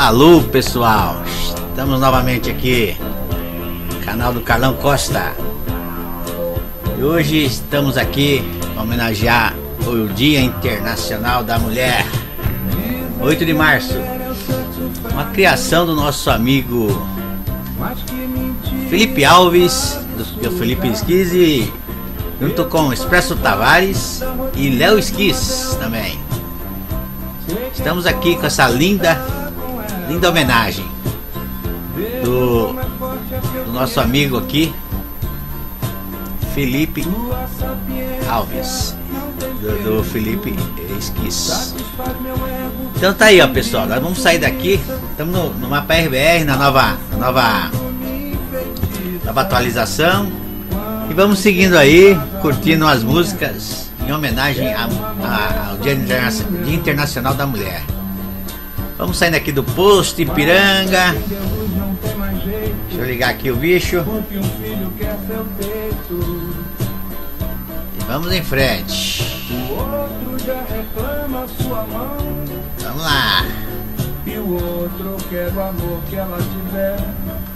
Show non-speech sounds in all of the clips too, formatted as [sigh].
Alô pessoal, estamos novamente aqui, canal do Carlão Costa. E hoje estamos aqui para homenagear o Dia Internacional da Mulher, 8 de março. Uma criação do nosso amigo Felipe Alves, do Felipe Esquise, junto com Expresso Tavares e Léo Esquis também. Estamos aqui com essa linda, linda homenagem do, do nosso amigo aqui, Felipe Alves, do, do Felipe Esquis. Então tá aí, ó, pessoal. Nós vamos sair daqui. Estamos no, no mapa RBR, na nova, nova, nova atualização. E vamos seguindo aí, curtindo as músicas em homenagem a, a, ao Dia Internacional da Mulher. Vamos saindo aqui do posto Ipiranga. Deixa eu ligar aqui o bicho. E vamos em frente. Vamos lá.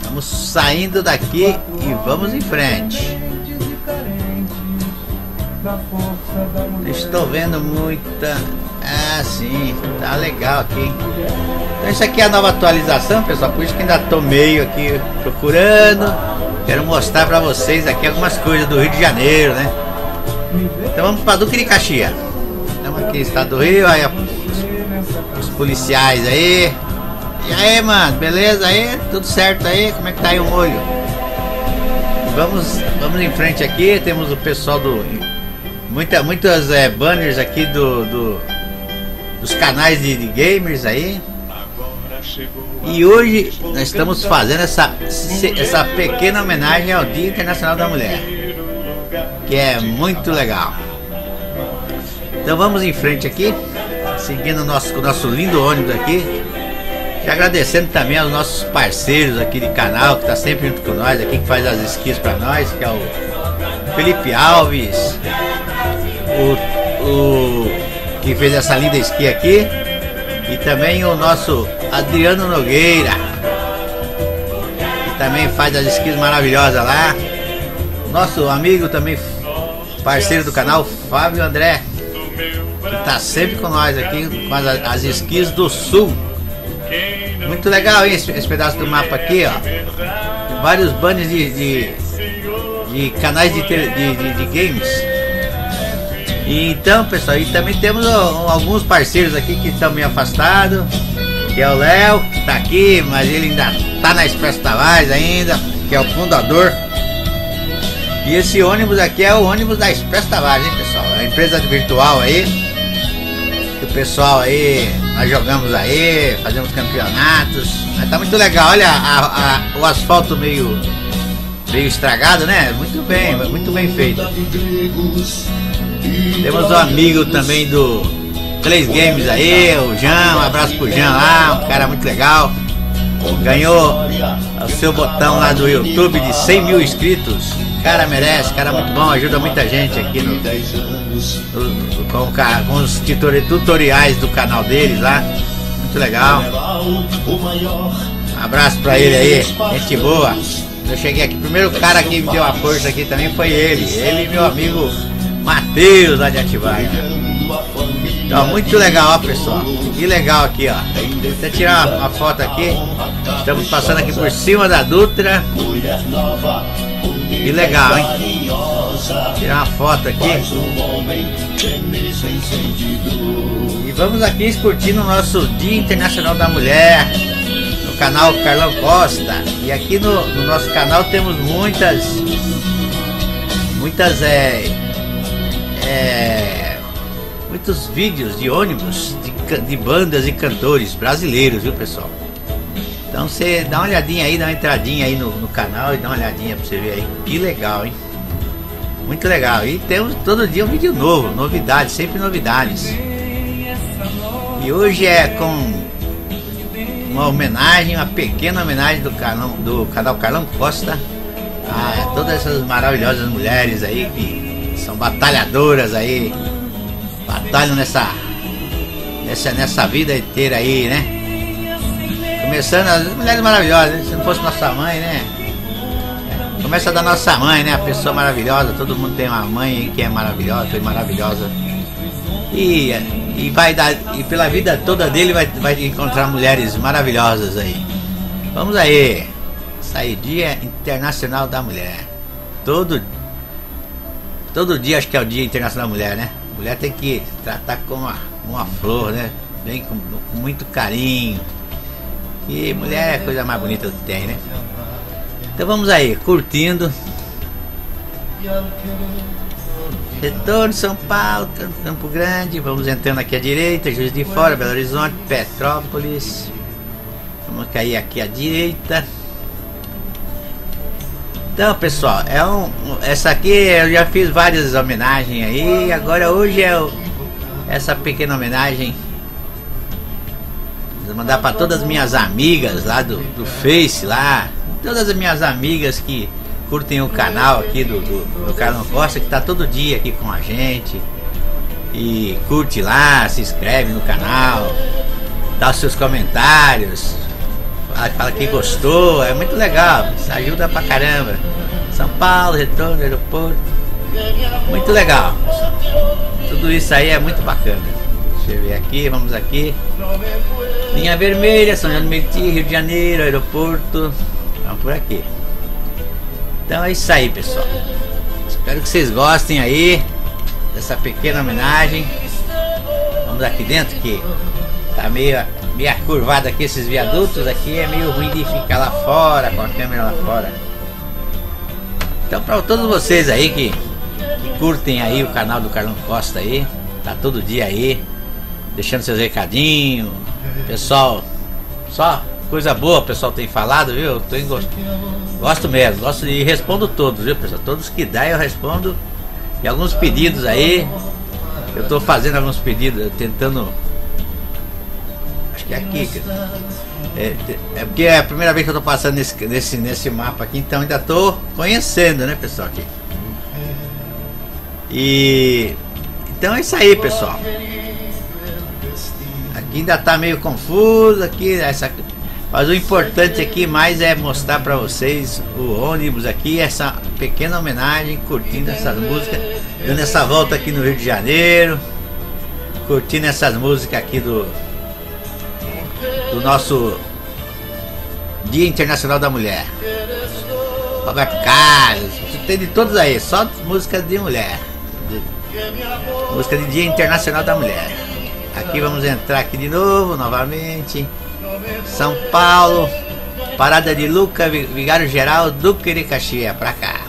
Vamos saindo daqui e vamos em frente. Estou vendo muita. Ah, sim, tá legal aqui. Então, isso aqui é a nova atualização, pessoal. Por isso que ainda tô meio aqui procurando. Quero mostrar pra vocês aqui algumas coisas do Rio de Janeiro, né? Então vamos pra Duque de Caxias. Estamos aqui no estado do Rio, aí os, os policiais aí. E aí, mano, beleza aí? Tudo certo aí? Como é que tá aí o molho? Vamos, vamos em frente aqui, temos o pessoal do Muita, muitas é, banners aqui do, do dos canais de, de, gamers aí. E hoje nós estamos fazendo essa, essa pequena homenagem ao Dia Internacional da Mulher. Que é muito legal. Então vamos em frente aqui. Seguindo o nosso, o nosso lindo ônibus aqui. E agradecendo também aos nossos parceiros aqui de canal, que está sempre junto com nós aqui, que faz as skis para nós, que é o Felipe Alves, o, o que fez essa linda esqui aqui. E também o nosso Adriano Nogueira que também faz as esquis maravilhosas lá. Nosso amigo também parceiro do canal Fábio André que está sempre com nós aqui com as, as esquis do sul. Muito legal hein, esse, esse pedaço do mapa aqui ó. Vários banners de, de, de canais de, de, de, de games então, pessoal, e também temos alguns parceiros aqui que estão meio afastados. Que é o Léo, que está aqui, mas ele ainda está na Expresso Tavares ainda, que é o fundador. E esse ônibus aqui é o ônibus da Expresso Tavares, hein, pessoal? É a empresa virtual aí. Que o pessoal aí, nós jogamos aí, fazemos campeonatos. Mas tá muito legal, olha a, a, o asfalto meio, meio estragado, né? Muito bem, muito bem feito. Temos um amigo também do Três Games aí, o Jean, um abraço pro Jean lá, um cara muito legal. Ganhou o seu botão lá do YouTube de 100 mil inscritos. Cara merece, cara muito bom, ajuda muita gente aqui no, no com, com, os tutoriais do canal deles lá. Muito legal. Um abraço pra ele aí, gente boa. Eu cheguei aqui, o primeiro cara que me deu a força aqui também foi ele. Ele meu amigo Matheus lá de. Então, muito legal, ó, pessoal. Que legal aqui, ó. Vou tirar uma, uma foto aqui. Estamos passando aqui por cima da Dutra. Que legal, hein? Tirar uma foto aqui. E vamos aqui curtindo o nosso Dia Internacional da Mulher. No canal Carlão Costa. E aqui no, no nosso canal temos muitas. Muitas é, é, muitos vídeos de ônibus de, de, bandas e cantores brasileiros, viu pessoal? Então você dá uma olhadinha aí, dá uma entradinha aí no, no canal e dá uma olhadinha pra você ver aí. Que legal, hein? Muito legal. E temos todo dia um vídeo novo, novidades, sempre novidades. E hoje é com uma homenagem, uma pequena homenagem do canal, do canal Carlão Costa a todas essas maravilhosas mulheres aí que são batalhadoras aí. Batalham nessa, nessa, nessa vida inteira aí, né? começando as mulheres maravilhosas, se não fosse nossa mãe, né? Começa da nossa mãe, né? A pessoa maravilhosa, todo mundo tem uma mãe que é maravilhosa, foi maravilhosa. E, e vai dar, e pela vida toda dele vai, vai encontrar mulheres maravilhosas aí. Vamos aí. Sair Dia Internacional da Mulher. Todo Todo dia acho que é o Dia Internacional da Mulher, né? Mulher tem que tratar como uma, uma flor, né? Bem com, com muito carinho. E mulher é a coisa mais bonita que tem, né? Então vamos aí, curtindo. Retorno São Paulo, Campo Grande, vamos entrando aqui à direita, Juiz de Fora, Belo Horizonte, Petrópolis. Vamos cair aqui à direita. Então pessoal, é um, essa aqui eu já fiz várias homenagens aí, agora hoje é o, essa pequena homenagem. Vou mandar para todas as minhas amigas lá do, do Face lá, todas as minhas amigas que curtem o canal aqui do, do, do Carlão Costa, que está todo dia aqui com a gente. E curte lá, se inscreve no canal, dá os seus comentários, fala, fala que gostou, é muito legal, isso ajuda pra caramba. São Paulo, retorno, aeroporto, muito legal. Tudo isso aí é muito bacana. Deixa eu ver aqui, vamos aqui. Linha Vermelha, São João do Meriti, Rio de Janeiro, aeroporto. Vamos por aqui. Então é isso aí, pessoal. Espero que vocês gostem aí dessa pequena homenagem. Vamos aqui dentro que tá meio curvado aqui esses viadutos aqui. É meio ruim de ficar lá fora, com a câmera lá fora. Então para todos vocês aí que, que curtem aí o canal do Carlão Costa aí, tá todo dia aí, deixando seus recadinhos. Pessoal, só coisa boa o pessoal tem falado, viu? Eu tô gosto, gosto mesmo, gosto e respondo todos, viu, pessoal? Todos que dá eu respondo. E alguns pedidos aí, eu tô fazendo alguns pedidos, tentando. Acho que é aqui, é, é, porque é a primeira vez que eu tô passando nesse, nesse, nesse mapa aqui, então ainda tô conhecendo, né, pessoal? Aqui. E. Então é isso aí, pessoal. Aqui ainda tá meio confuso aqui, essa mas o importante aqui mais é mostrar para vocês o ônibus aqui, essa pequena homenagem, curtindo essas músicas, dando essa volta aqui no Rio de Janeiro, curtindo essas músicas aqui do, do nosso Dia Internacional da Mulher. Roberto Carlos, tem de todos aí, só músicas de mulher. De, música de Dia Internacional da Mulher. Aqui vamos entrar aqui de novo, novamente. São Paulo, parada de Luca, Vigário Geral, Duque de Caxias, pra cá.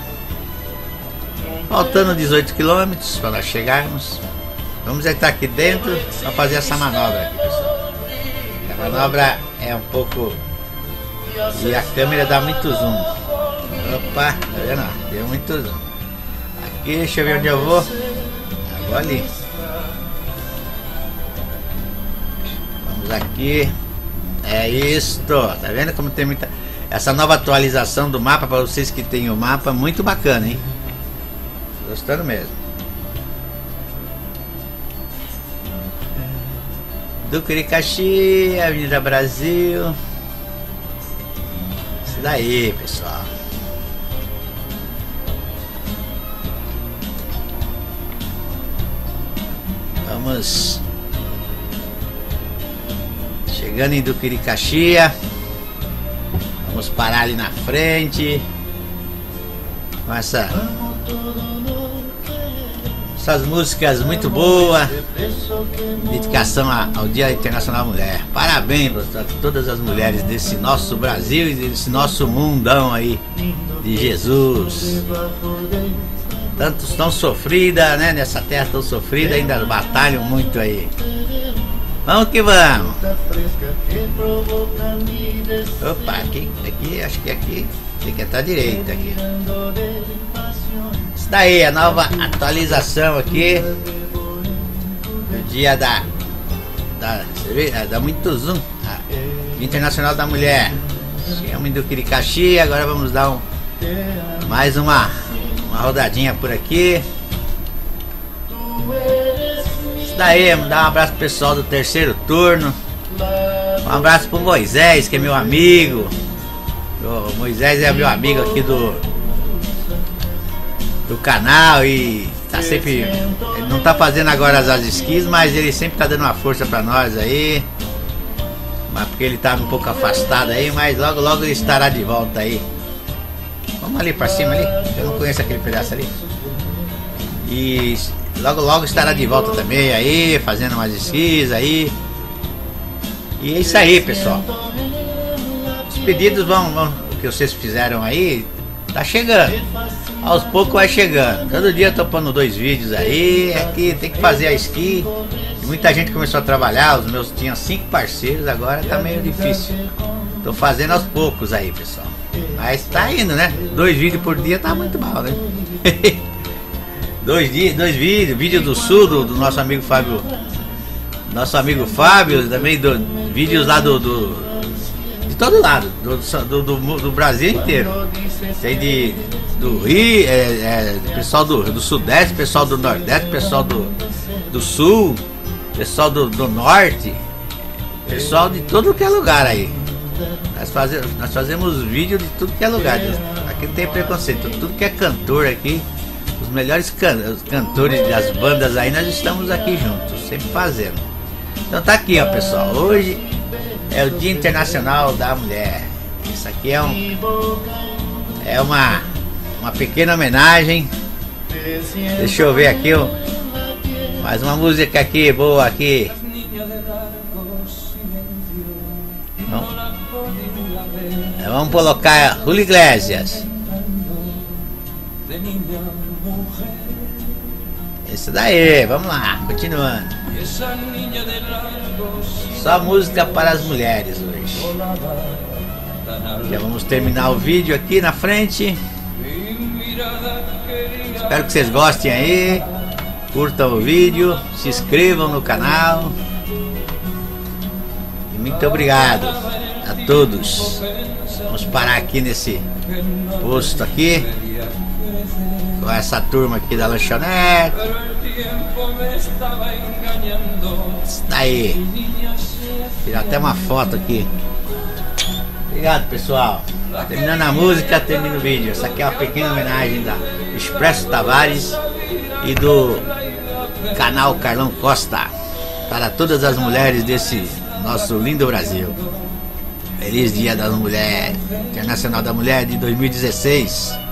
Faltando 18 quilômetros para nós chegarmos. Vamos entrar aqui dentro para fazer essa manobra aqui, pessoal. A manobra é um pouco. E a câmera dá muito zoom. Opa, tá vendo? Deu muito zoom. Aqui, deixa eu ver onde eu vou. Agora ali. Vamos aqui. É isto, tá vendo como tem muita. Essa nova atualização do mapa para vocês que tem o mapa, muito bacana, hein? Gostando mesmo. Duque de Caxias, Avenida Brasil. Isso daí, pessoal. Vamos Chegando em Duquiricaxia. Vamos parar ali na frente. Com essa. Essas músicas muito boas. Dedicação ao Dia Internacional da Mulher. Parabéns para todas as mulheres desse nosso Brasil e desse nosso mundão aí de Jesus. Tantos tão sofrida, né? Nessa terra tão sofrida, ainda batalham muito aí. Vamos que vamos. Opa, aqui, aqui, acho que aqui tem que entrar direito aqui. Daí, a nova atualização aqui. Do dia da. da? Ah, dá muito zoom. Ah, Internacional da Mulher. Chegamos do Quiricaxi, agora vamos dar um, mais uma, uma rodadinha por aqui daí, mandar um abraço pro pessoal do terceiro turno. Um abraço pro Moisés, que é meu amigo. O Moisés é meu amigo aqui do do canal e tá sempre ele não tá fazendo agora as esquis, mas ele sempre tá dando uma força para nós aí. Mas porque ele tá um pouco afastado aí, mas logo logo ele estará de volta aí. Vamos ali para cima ali. Eu não conheço aquele pedaço ali. E logo logo estará de volta também aí, fazendo umas esquis aí. E é isso aí, pessoal. Os pedidos vão, vão que vocês fizeram aí, tá chegando. Aos poucos vai chegando. Todo dia pondo dois vídeos aí. Aqui tem que fazer a esqui. Muita gente começou a trabalhar. Os meus tinham cinco parceiros, agora tá meio difícil. Tô fazendo aos poucos aí, pessoal. Mas tá indo, né? Dois vídeos por dia tá muito mal, né? [laughs] dois, dias, dois vídeos, vídeo do sul do, do, nosso amigo Fábio. Nosso amigo Fábio, também do, vídeos lá do, do todo lado, do, do, do, Brasil inteiro. Tem de do Rio, é, é, pessoal do, do Sudeste, pessoal do Nordeste, pessoal do, do Sul, pessoal do, do Norte, pessoal de todo que é lugar aí. Nós fazemos, nós fazemos vídeo de tudo que é lugar. Aqui não tem preconceito. Tudo que é cantor aqui, os melhores can, os cantores das bandas aí, nós estamos aqui juntos, sempre fazendo. Então tá aqui, ó, pessoal. Hoje é o Dia Internacional da Mulher. Isso aqui é um é uma uma pequena homenagem. Deixa eu ver aqui, mais uma música aqui boa aqui. Vamos colocar Julio Iglesias. Isso daí, vamos lá, continuando. Só música para as mulheres hoje. Já vamos terminar o vídeo aqui na frente. Espero que vocês gostem aí. Curtam o vídeo, se inscrevam no canal. E muito obrigado a todos. Vamos parar aqui nesse posto aqui. Com essa turma aqui da lanchonete. Isso daí. Tirar até uma foto aqui. Obrigado pessoal. Terminando a música, termina o vídeo. Essa aqui é uma pequena homenagem da Expresso Tavares e do canal Carlão Costa. Para todas as mulheres desse nosso lindo Brasil. Feliz Dia das Mulheres, Internacional da Mulher de 2016.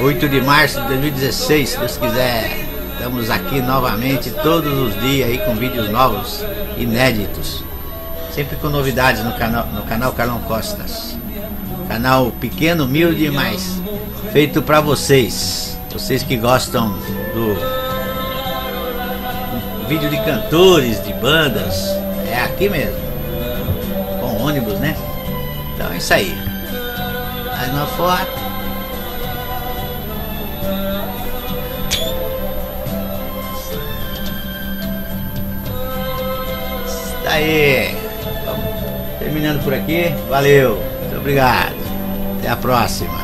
8 de março de 2016, se Deus quiser. Estamos aqui novamente todos os dias aí com vídeos novos, inéditos. Sempre com novidades no canal, no canal Carlão Costas. Canal pequeno, humilde, mas feito para vocês. Vocês que gostam do vídeo de cantores, de bandas. É aqui mesmo ônibus, né? Então é isso aí. Mais uma foto. Aí. Terminando por aqui. Valeu. Muito obrigado. Até a próxima.